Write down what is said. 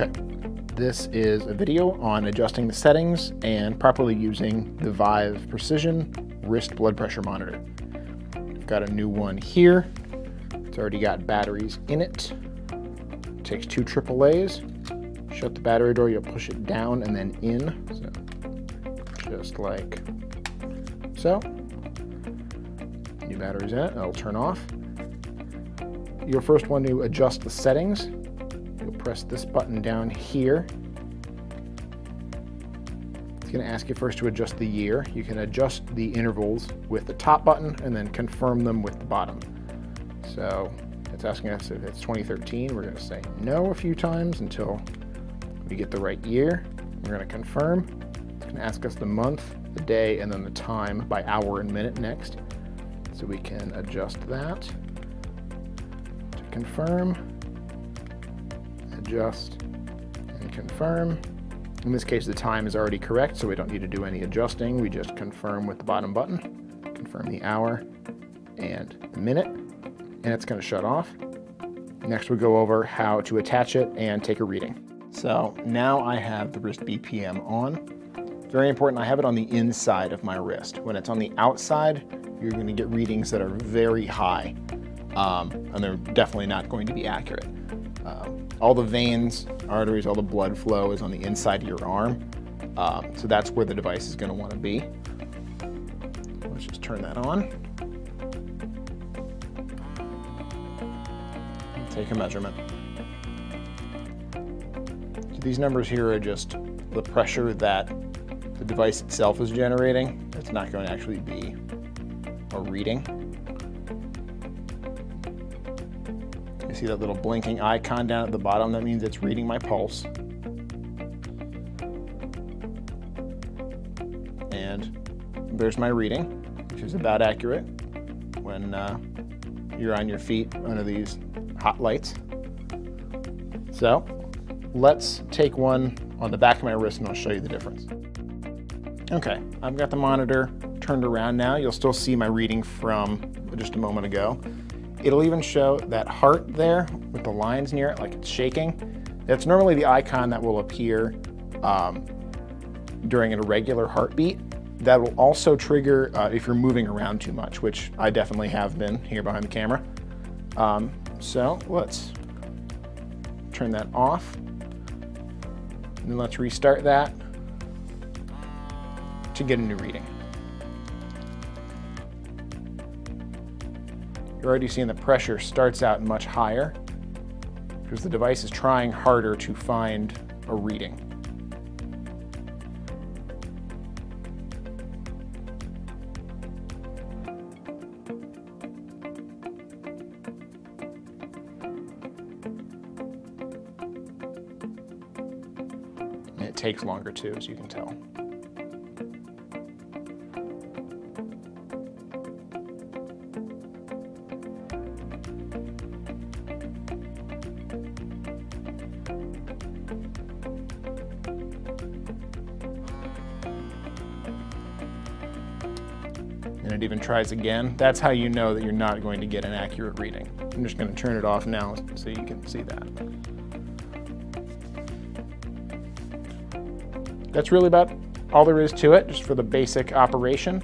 Okay, this is a video on adjusting the settings and properly using the Vive Precision wrist blood pressure monitor. Got a new one here. It's already got batteries in it. takes two AAA's. Shut the battery door, you'll push it down and then in. So, just like so. New batteries in it, it'll turn off. You'll first one to adjust the settings press this button down here. It's going to ask you first to adjust the year. You can adjust the intervals with the top button and then confirm them with the bottom. So it's asking us if it's 2013. We're going to say no a few times until we get the right year. We're going to confirm. It's going to ask us the month, the day, and then the time by hour and minute next. So we can adjust that to confirm adjust and confirm. In this case, the time is already correct, so we don't need to do any adjusting. We just confirm with the bottom button, confirm the hour and the minute, and it's gonna shut off. Next, we go over how to attach it and take a reading. So now I have the wrist BPM on. Very important, I have it on the inside of my wrist. When it's on the outside, you're gonna get readings that are very high, um, and they're definitely not going to be accurate. Um, all the veins, arteries, all the blood flow is on the inside of your arm. Um, so that's where the device is going to want to be. Let's just turn that on. Take a measurement. So these numbers here are just the pressure that the device itself is generating. It's not going to actually be a reading. See that little blinking icon down at the bottom? That means it's reading my pulse. And there's my reading, which is about accurate when uh, you're on your feet under these hot lights. So let's take one on the back of my wrist and I'll show you the difference. Okay, I've got the monitor turned around now. You'll still see my reading from just a moment ago. It'll even show that heart there with the lines near it, like it's shaking. That's normally the icon that will appear um, during an irregular heartbeat. That will also trigger uh, if you're moving around too much, which I definitely have been here behind the camera. Um, so let's turn that off. And then let's restart that to get a new reading. You're already seeing the pressure starts out much higher because the device is trying harder to find a reading. And it takes longer too, as you can tell. And it even tries again, that's how you know that you're not going to get an accurate reading. I'm just going to turn it off now so you can see that. That's really about all there is to it, just for the basic operation.